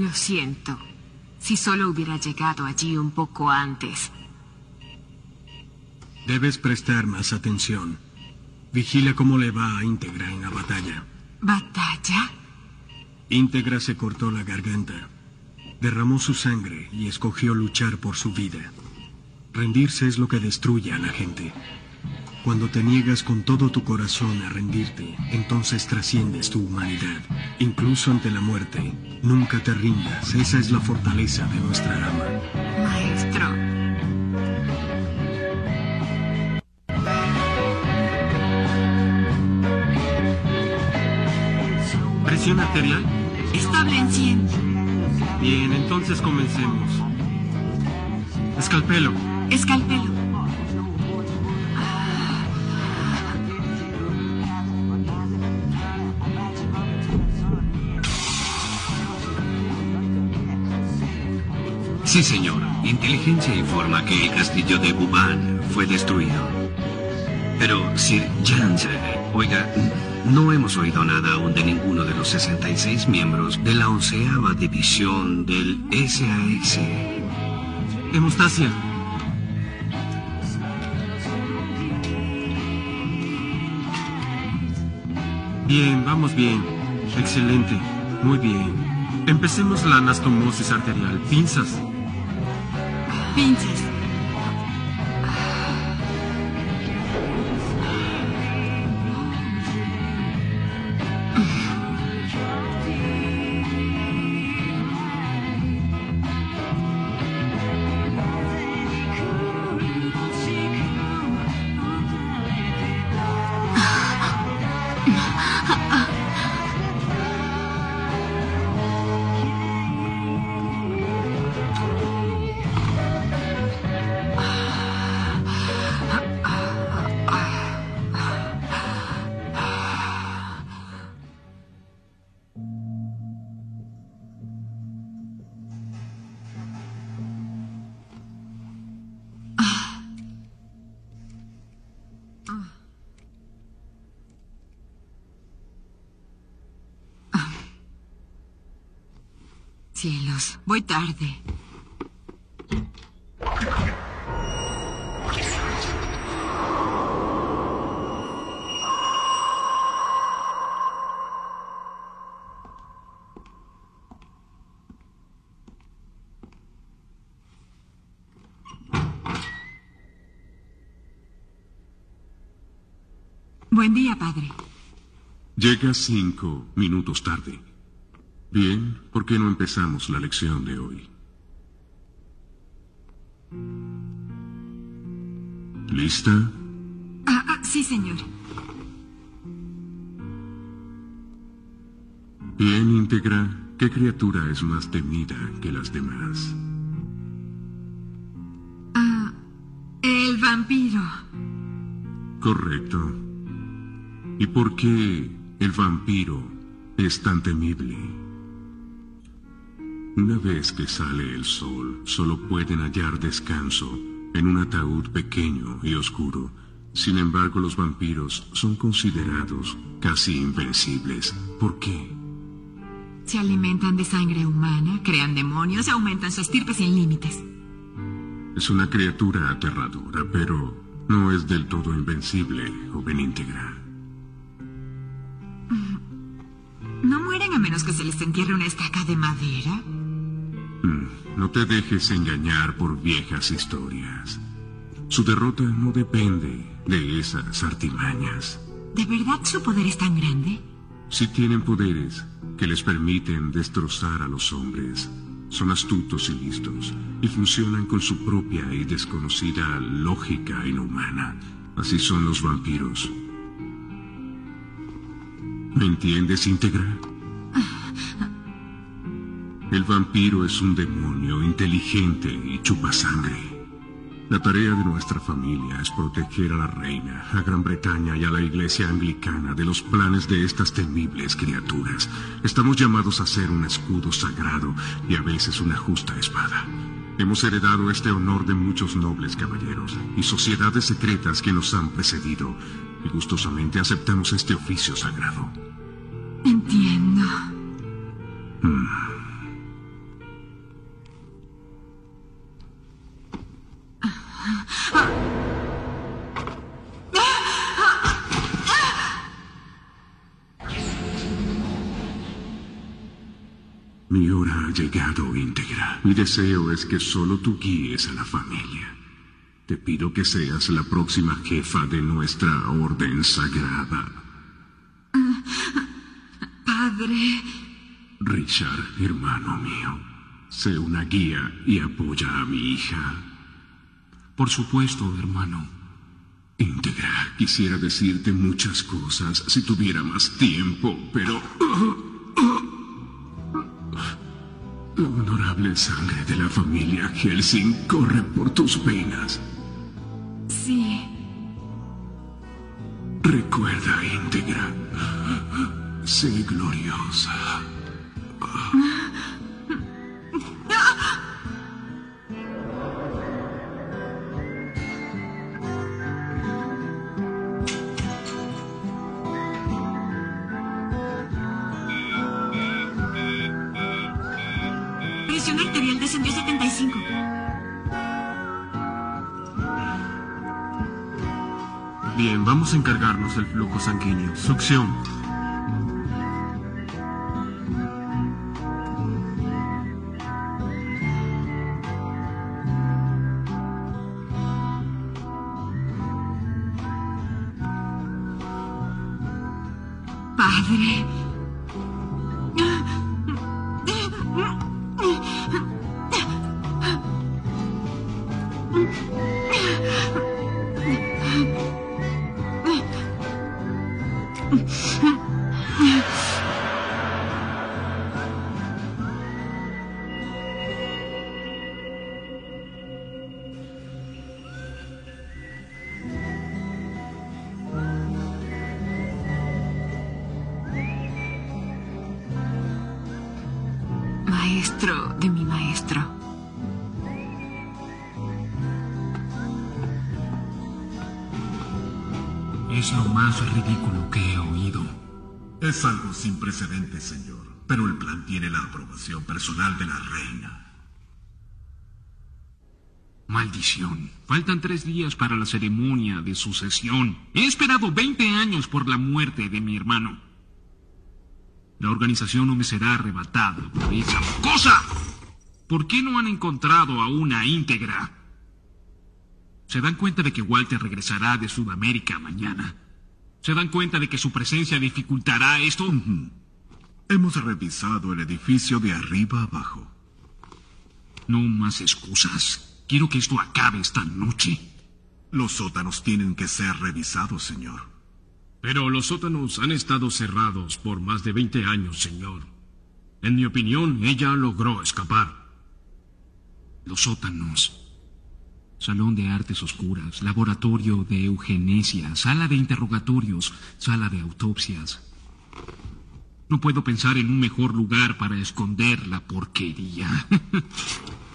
Lo siento. Si solo hubiera llegado allí un poco antes. Debes prestar más atención. Vigila cómo le va a Íntegra en la batalla. ¿Batalla? Íntegra se cortó la garganta. Derramó su sangre y escogió luchar por su vida. Rendirse es lo que destruye a la gente. Cuando te niegas con todo tu corazón a rendirte, entonces trasciendes tu humanidad. Incluso ante la muerte, nunca te rindas. Esa es la fortaleza de nuestra ama. Maestro. ¿Presión arterial? Estable en 100. Bien, entonces comencemos. Escalpelo. Escalpelo. Sí, señor. Inteligencia informa que el castillo de Buban fue destruido. Pero, Sir Jans, oiga, no hemos oído nada aún de ninguno de los 66 miembros de la onceava división del SAS. Hemostasia. Bien, vamos bien. Excelente. Muy bien. Empecemos la anastomosis arterial. Pinzas. Pinzas. Cielos, voy tarde. Buen día, padre. Llega cinco minutos tarde. Bien, ¿por qué no empezamos la lección de hoy? ¿Lista? Ah, ah, sí, señor. Bien, íntegra. ¿Qué criatura es más temida que las demás? Ah, el vampiro. Correcto. ¿Y por qué el vampiro es tan temible? Una vez que sale el sol, solo pueden hallar descanso en un ataúd pequeño y oscuro. Sin embargo, los vampiros son considerados casi invencibles. ¿Por qué? Se alimentan de sangre humana, crean demonios y aumentan su estirpe sin límites. Es una criatura aterradora, pero no es del todo invencible, joven íntegra. ¿No mueren a menos que se les entierre una estaca de madera? Mm, No te dejes engañar por viejas historias. Su derrota no depende de esas artimañas. ¿De verdad su poder es tan grande? Si tienen poderes que les permiten destrozar a los hombres, son astutos y listos y funcionan con su propia y desconocida lógica inhumana. Así son los vampiros. ¿Me entiendes, íntegra? El vampiro es un demonio inteligente y chupa sangre. La tarea de nuestra familia es proteger a la reina, a Gran Bretaña y a la iglesia anglicana de los planes de estas temibles criaturas. Estamos llamados a ser un escudo sagrado y a veces una justa espada. Hemos heredado este honor de muchos nobles caballeros y sociedades secretas que nos han precedido y gustosamente aceptamos este oficio sagrado. Entiendo. Mi hora ha llegado íntegra. Mi deseo es que solo tú guíes a la familia. Te pido que seas la próxima jefa de nuestra orden sagrada. Padre. Richard, hermano mío, sé una guía y apoya a mi hija. Por supuesto, hermano. Íntegra, quisiera decirte muchas cosas si tuviera más tiempo, pero... La honorable sangre de la familia Helsing corre por tus venas. Sí. Recuerda, íntegra. Sé gloriosa. encargarnos del flujo sanguíneo. Succión. Padre. Maestro de mi maestro. Es lo más ridículo que he oído. Es algo sin precedentes, señor. Pero el plan tiene la aprobación personal de la reina. Maldición. Faltan tres días para la ceremonia de sucesión. He esperado 20 años por la muerte de mi hermano. La organización no me será arrebatada por esa cosa. ¿Por qué no han encontrado a una íntegra? ¿Se dan cuenta de que Walter regresará de Sudamérica mañana? ¿Se dan cuenta de que su presencia dificultará esto? Hemos revisado el edificio de arriba abajo. No más excusas. Quiero que esto acabe esta noche. Los sótanos tienen que ser revisados, señor. Pero los sótanos han estado cerrados por más de 20 años, señor. En mi opinión, ella logró escapar. Los sótanos. Salón de artes oscuras, laboratorio de eugenesia, sala de interrogatorios, sala de autopsias. No puedo pensar en un mejor lugar para esconder la porquería.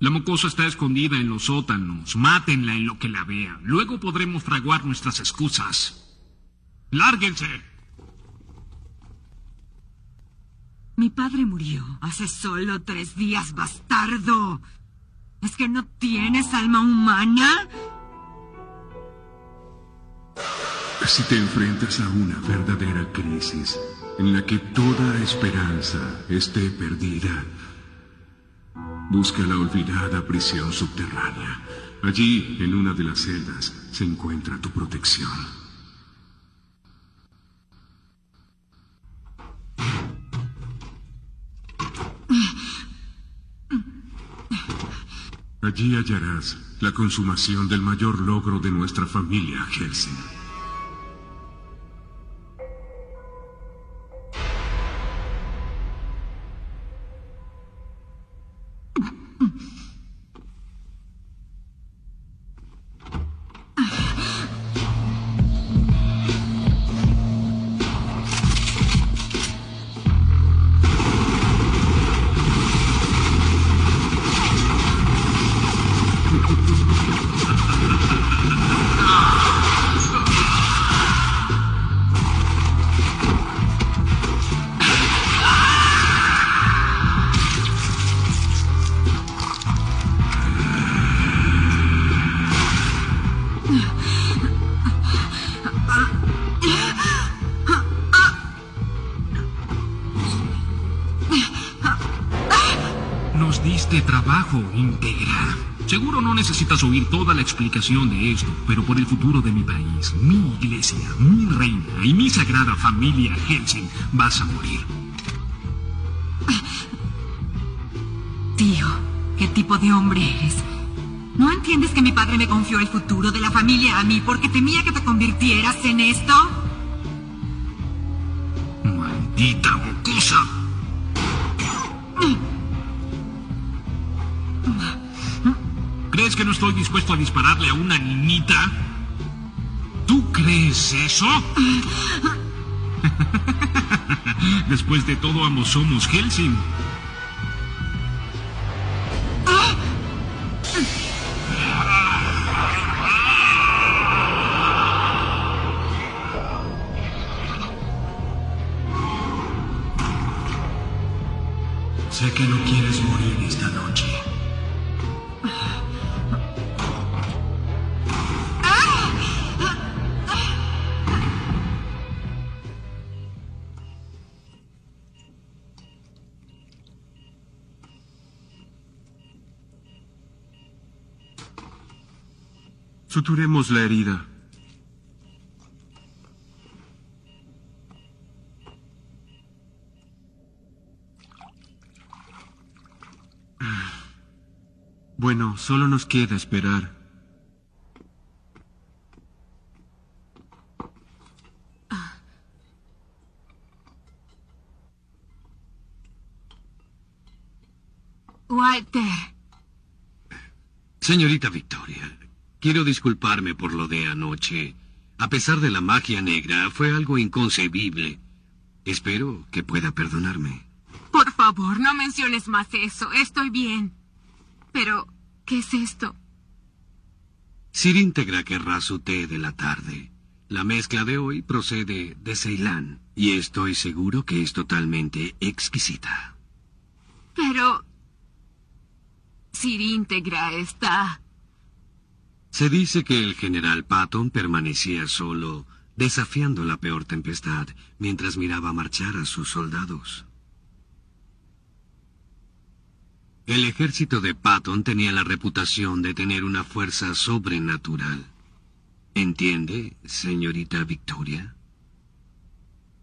La mocosa está escondida en los sótanos. Mátenla en lo que la vean. Luego podremos fraguar nuestras excusas. ¡Lárguense! Mi padre murió hace solo tres días, bastardo. ¿Es que no tienes alma humana? Si te enfrentas a una verdadera crisis en la que toda esperanza esté perdida, busca la olvidada prisión subterránea. Allí, en una de las celdas, se encuentra tu protección. Allí hallarás la consumación del mayor logro de nuestra familia, Helsing. trabajo, íntegra. Seguro no necesitas oír toda la explicación de esto, pero por el futuro de mi país, mi iglesia, mi reina y mi sagrada familia Helsing, vas a morir. Tío, ¿qué tipo de hombre eres? ¿No entiendes que mi padre me confió el futuro de la familia a mí porque temía que te convirtieras en esto? Maldita que no estoy dispuesto a dispararle a una niñita? ¿Tú crees eso? Después de todo, ambos somos Helsing. Suturemos la herida. Bueno, solo nos queda esperar. Walter. Señorita Victoria, quiero disculparme por lo de anoche. A pesar de la magia negra, fue algo inconcebible. Espero que pueda perdonarme. Por favor, no menciones más eso. Estoy bien. Pero, ¿qué es esto? Sir querrá su té de la tarde. La mezcla de hoy procede de Ceilán y estoy seguro que es totalmente exquisita. Pero... Sir está... Se dice que el general Patton permanecía solo, desafiando la peor tempestad, mientras miraba marchar a sus soldados. El ejército de Patton tenía la reputación de tener una fuerza sobrenatural. ¿Entiende, señorita Victoria?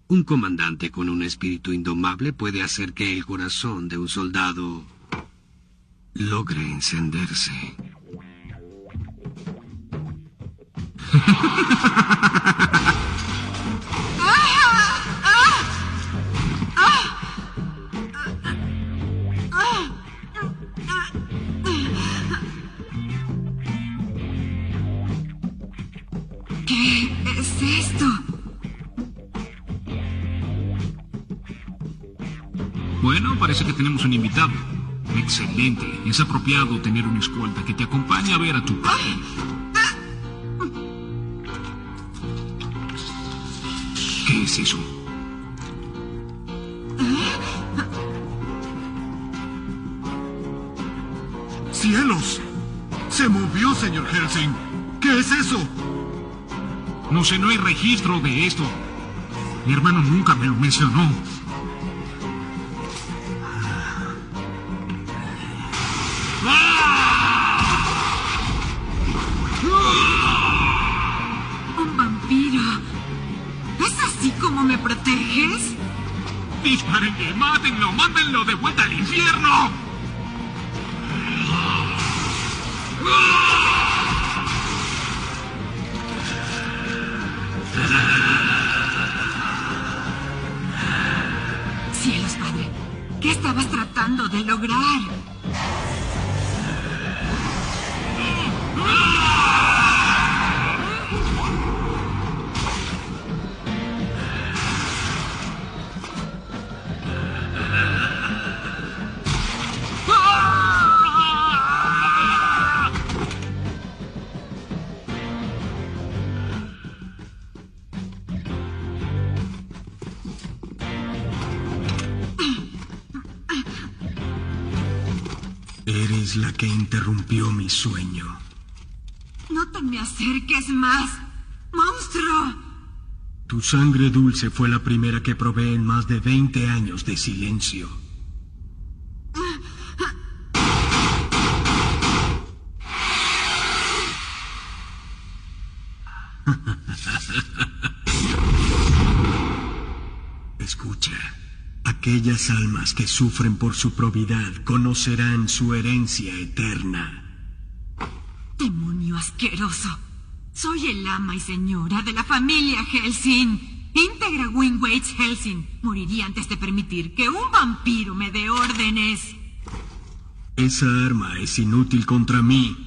Un comandante con un espíritu indomable puede hacer que el corazón de un soldado logre encenderse. ¿Qué es esto? Bueno, parece que tenemos un invitado. Excelente. Es apropiado tener una escolta que te acompañe a ver a tu padre. Es eso? ¡Cielos! Se movió, señor Helsing. ¿Qué es eso? No sé, no hay registro de esto. Mi hermano nunca me lo mencionó. ¡Dispárenle! ¡Mátenlo! ¡Mándenlo de vuelta al infierno! Cielos, padre. ¿Qué estabas tratando de lograr? la que interrumpió mi sueño. No te me acerques más, monstruo. Tu sangre dulce fue la primera que probé en más de 20 años de silencio. Escucha. Aquellas almas que sufren por su probidad conocerán su herencia eterna. Demonio asqueroso. Soy el ama y señora de la familia Helsing. Íntegra Wingwaits Helsing. Moriría antes de permitir que un vampiro me dé órdenes. Esa arma es inútil contra mí.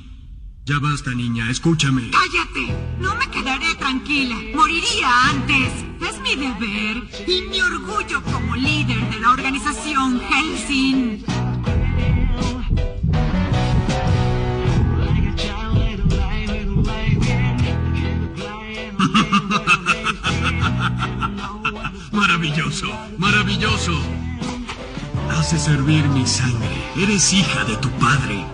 Ya basta, niña, escúchame. ¡Cállate! No me quedaré tranquila. Moriría antes. Es mi deber y mi orgullo como líder organización Helsing. Maravilloso, maravilloso. Hace servir mi sangre. Eres hija de tu padre.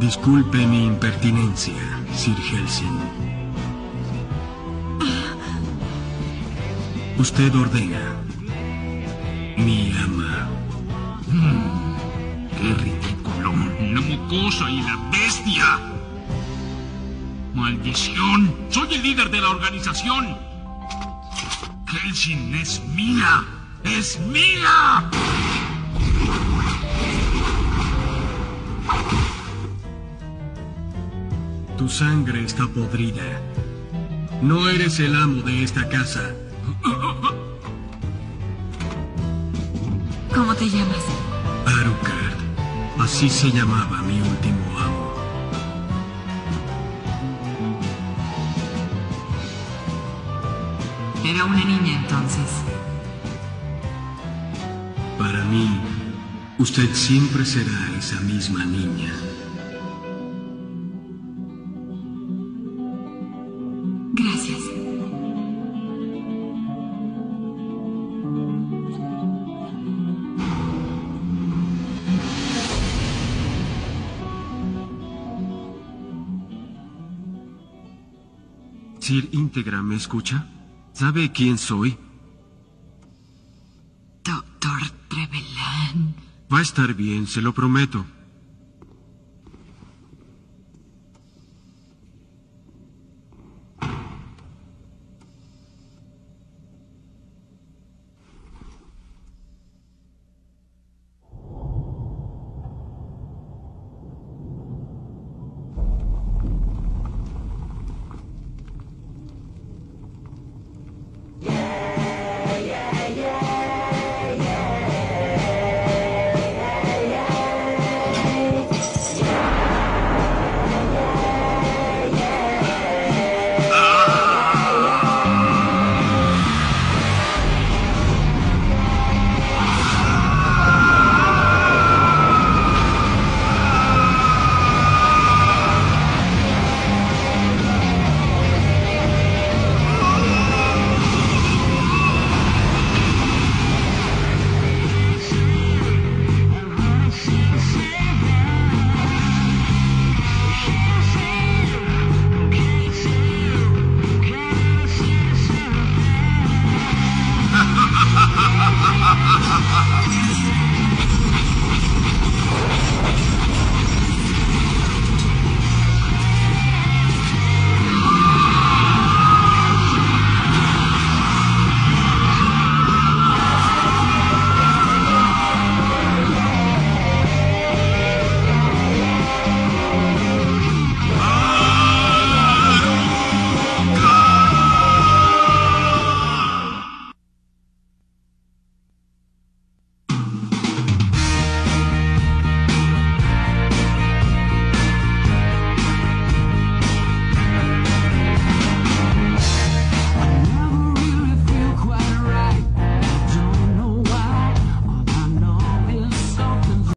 Disculpe mi impertinencia, Sir Helsing. Usted ordena. Mi ama. ¡Qué ridículo! La mocosa y la bestia. ¡Maldición! ¡Soy el líder de la organización! Helsing es mía. ¡Es mía! Tu sangre está podrida. No eres el amo de esta casa. Así se llamaba mi último amo. Era una niña entonces. Para mí, usted siempre será esa misma niña. Sir Íntegra, ¿me escucha? ¿Sabe quién soy? Doctor Trevelyan. Va a estar bien, se lo prometo.